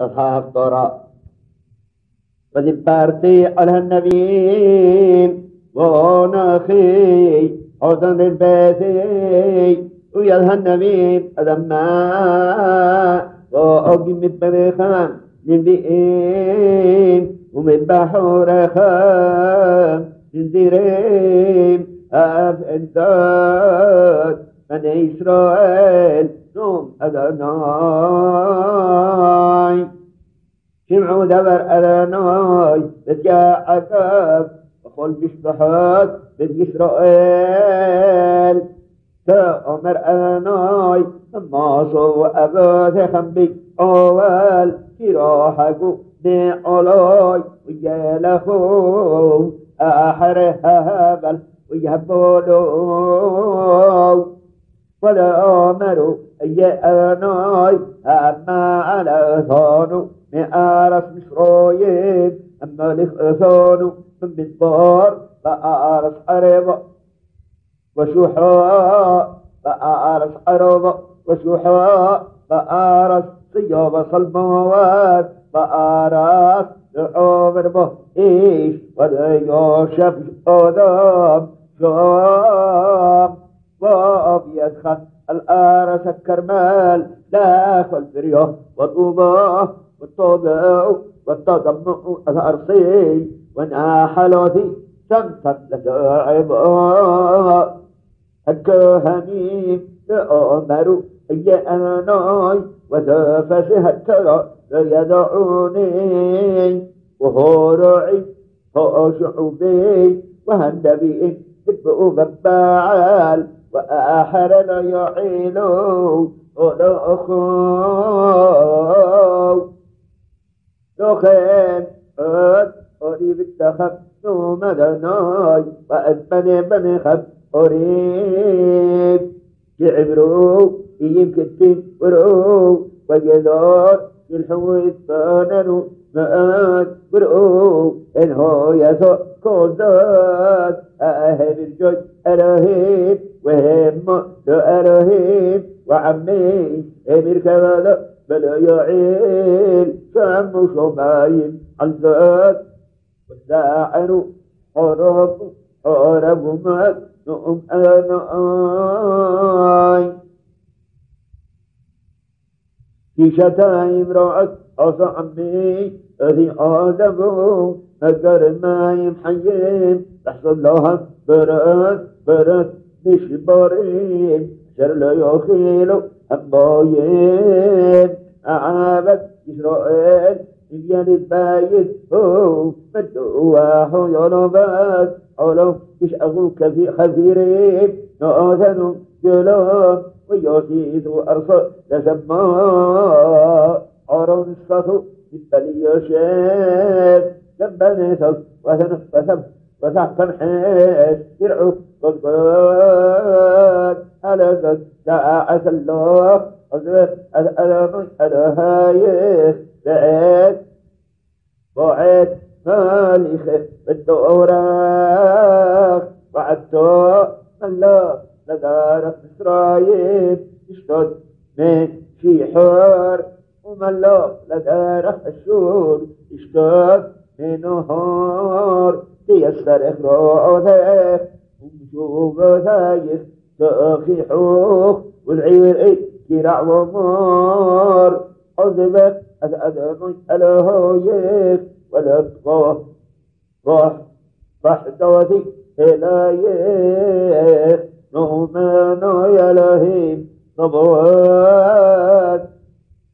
أصحاب التوراة وذبرتي على النبي ونخي حسن البيتي. ويا النبي أدمنا وأقيم البريخان للبئين ومن بحور خام للزيرين أف إنسان من إسرائيل نوم. أدناي سمعوا دبر أدناي بتجاء عقاب وخل بشبحات بن إسرائيل تأمر أدناي ما سو أبوث خنبي أول كراحكو نعلاي ويالخو آخر هبل. ويهبولو ولا أمروا أيأناي أما على ثانو مئارس مصرويين أما لخ من مدبار فأعرف عرب وشوحاء فأعرف عرب وشوحاء فأعرف صياب صلموات فأعرف عمر به إيش ولا يوشف أدام شام. وأبيض خط الآرس الكرمال لا الفريو والطوبة والطوبة والتضمع الأرصي وناحلوثي سمسم لتعبا الكهنين تأمروا أيأناي وتفشه الترى يدعوني وهو رعي. فأشع بي وهندبي. تبقوا بباعال وآخر ولا أخو لخين أد أريد التخف نوم دناي وأدبني بني خف أريد. يعبروا يمكن ورو وجدار يلحو يتفاننوا مآت ورو إن هو يسوع كل ذات أهل الجد ألهيم وهم ألهيم وعمي أمير كمالا بلا يعيل فعم شمايل الذات والساعر حرب حرب مات نؤم أنا في شتايم رأت عصا عمي أذي آدمو أقر ما يمحيم تحصل لها برأت برأت مش بارين شر لا يخيلو أمايين أعابد إسرائيل إبيان البايد هو مدواه يلوبات علو يشأغوا كفي خفيرين نؤذنوا جلال ويزيد أرصى لسماء عرون الصفو بالبلي يشيب لبنيتك حيث يرعو قدقات على ساعة الله على هايخ بعيد بعيد مالخ بالدوراق وعدتو من لا لدار إسرائيل اشتد من في حار ومن لا لدار الشور اشتد من نهار تيسر إخراجه ومشوق ثايخ تأخي حوخ والعير كراع ومار عذبت أدعم الهويك ولا تقاه راح راح دوتي إلهيك نومانا يا لهيم صبوات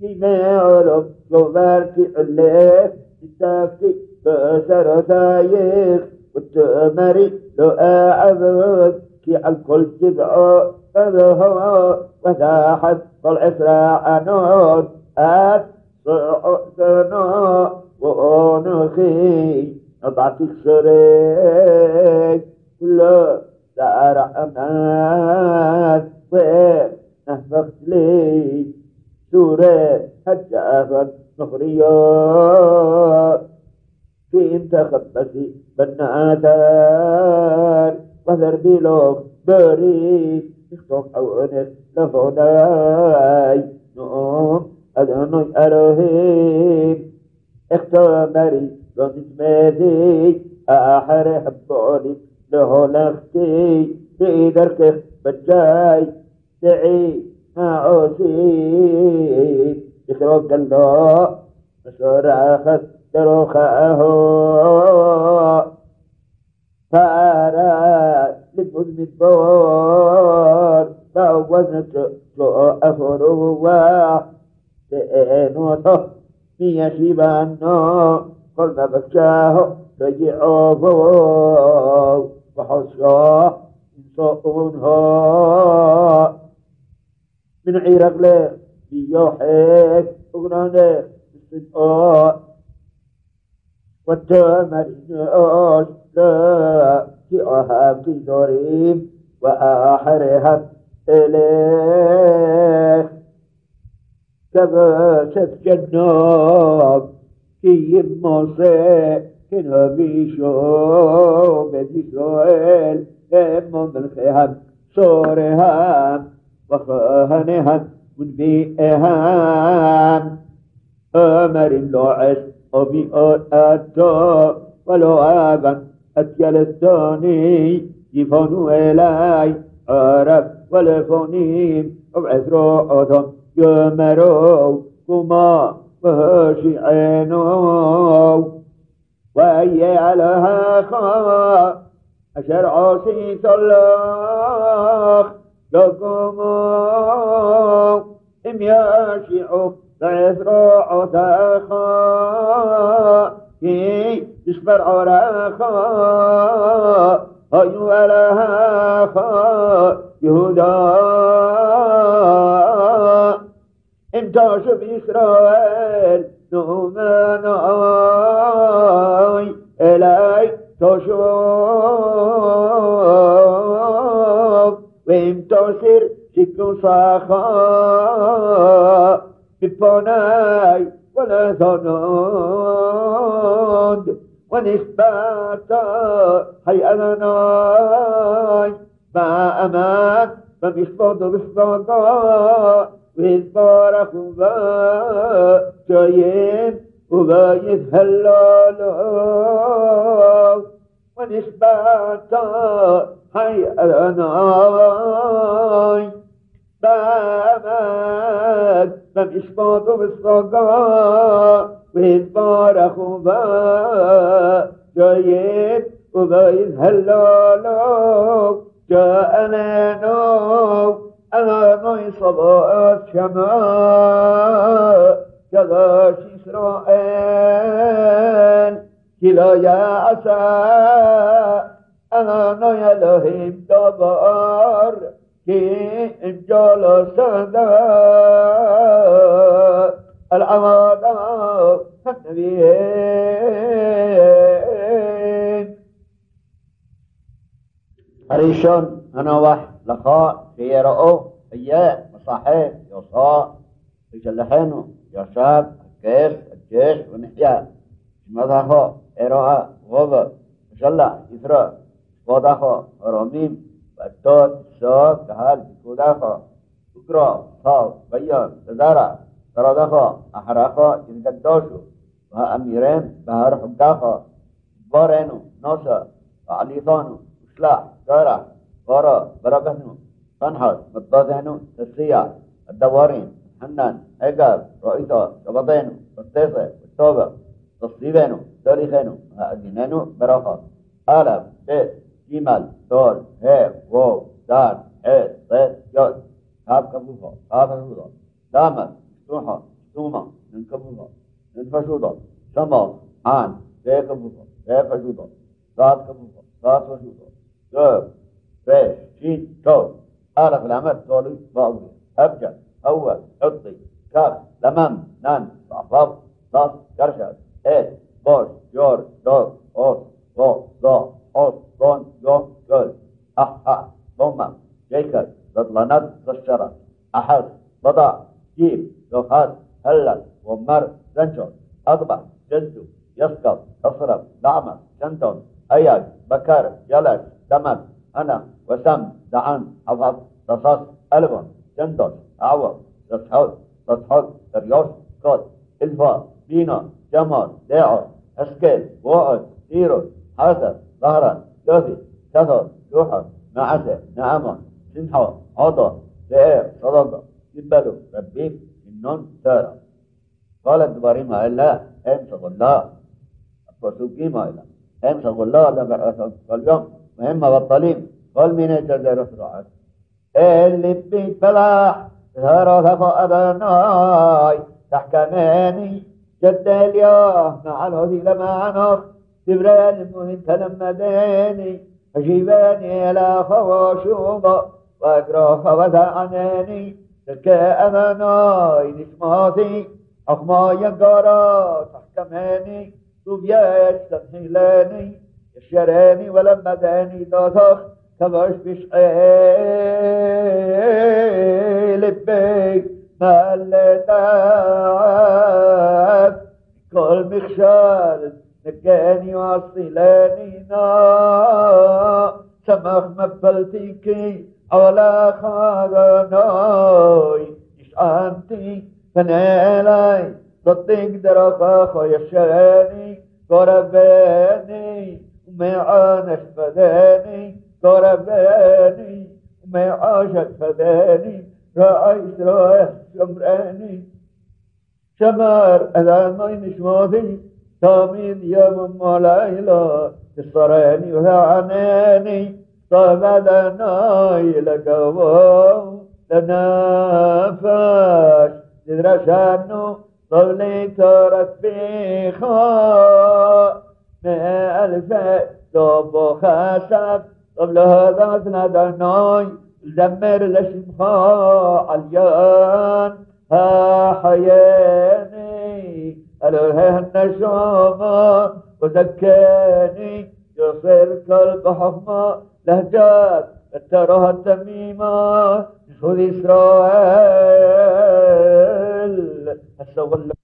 كما علم جوبارتي عليك تتاكي بأسر ثايخ والتأمري لو أعبد كي على الكل جبعه فذهب وساحت فالعسراء نور أت صعدنا وأنخي نضعت الشريك كل دار أمان وين نفخت لي؟ سورة هجافا نخريات انتخبتي بناتان وذر بلوك بريك اختوك أو أنك لفوناي نوم أدنى ألوهيم اختمري رنتمادي أحر حبولي له لختي في دركه بجاي دعي عوسي يخرج الله. مشور أخذ دروخه فأرى لبن مدبور فوزنت أفروا تأنوته ميشيبانو كل ما بكاه. رجعوه وحشاه صونها من عيرق له. بيوحيك. أغنانه بالصدقاء والتمرين لا تأهب في دوريم وأحرهم إليه كبشت جنوب كي موسى كنا بيشو بديسويل من الخيام صورهم وخهنهم من بيئهم أمر اللعش أتو ولو أبا أتيال الثاني يفونوا إلي عرب والفونيم أبعث روحهم يمروا كما وهشي عينو. وأي علىها خاف شرع سي صلاخ لكم إم ياشع فيسرع تاخا كي يشبر عراخا هايو لها خا يهودا انت شوف إسرائيل نومناي إلي تشوف وإن تصير شكو صاخا ببناي ولا ظنون ونسباتا هي أمناي ما أمان فمشبط بشبطا ويتبارك وبا جايين وبا يتهللوا ونسباتا هي أمناي بعد من ایش با تو بستاگا بید بار خوبا جاید او باید جا انا نو. انا نوی صبا شما جدا شیس رو این کلا یا عصا انا نوی الهیم دابار جل سهدا العماد النبيين ريش أنوح لقاء في رؤو مصاحي مصاحب في يجلحينه يشاب الكيس الجيش ونحيا مدخو إراء غضب يشلع يثرى وضخو رميم بطات شاک حل کودخا ککرا تاو بیان تزارا ترادخا احرخا جنگداشو و ها امیرین به هر حمدخا بارینو ناشا و علیخانو اشلاح دارا بارا براکهنو فنحر مطبازهنو تسریع الدوارين حنان عقاب رؤيتا قبضينو قرطيسة التوبة تصريبينو تاريخينو أدينينو براقة آلم بيت جيمال دول هي وو دار حيث صيت يد كاب كبوفا كاب كبوفا دامت مفتوحة مفتومة من كبوفا من فشوطة شمال عن بي كبوفا بي فشوطة صاد كبوفا صاد فشوطة جوب فاش شين كوب ألف العمل طولي باضي أبجد أول حطي كاف لمم نان صعباب نص كرشد إيه بوش جور دور أوس غو غو أح أح بوما جيكر ضدلنات زشرة أحد بضع جيب لوخات هلل ومر زنشون أضبع جدو يسقط أصرف دعمة شنتون أياج بكر جلس دمك أنا وسم دعان حفظ تصص ألبن جندل أعوى تصحوت تضحك تريوش قد إلفا بينا جمال داعر اسكال وعد تيرو حسد ظهرا جوثي كثر لوحة نعسة نعمة سنحة عطا دائر صدقة جبلو ربيك النون سارة قالت دباريما إلا هم صغلا الفسوكي ما إلا هم صغلا لما اليوم مهمة بطلين قال من الجزائر رعاد اللي بيت فلاح ظهر فأدناي تحكماني جد اليوم مع الهدي لما عنف جبريل مهم تلمداني أجيباني إلى خواشوبة وأقرأ وذعناني تلك أماناي نسماتي حكما ينقرا تحكماني سوفياش تنحيلاني يشراني ولما داني تاثخ كبش بشعي لبيك مالتاعب كل مخشال نجاني وصلاني نا سمخ مبلتيكي على خاغناي إش أنتي؟ فنالي صدق درقا خيشاني. قرباني. ومعانش فداني قرباني. ومعاشت فداني رأيت رايح شمراني شمر أذان ما نشماذي تامين ماما ليلى تصراني وهعناني صبدناي لقوا لنافش تدرشانو صلي ترك بيخا ما ألف دوبو خشب قبل هذا تنادناي دمر لشمها عليان ها حياني أله النشامة وزكاني يصير كلب حفمة لهجات تراها التميمة خذ إسرائيل السوى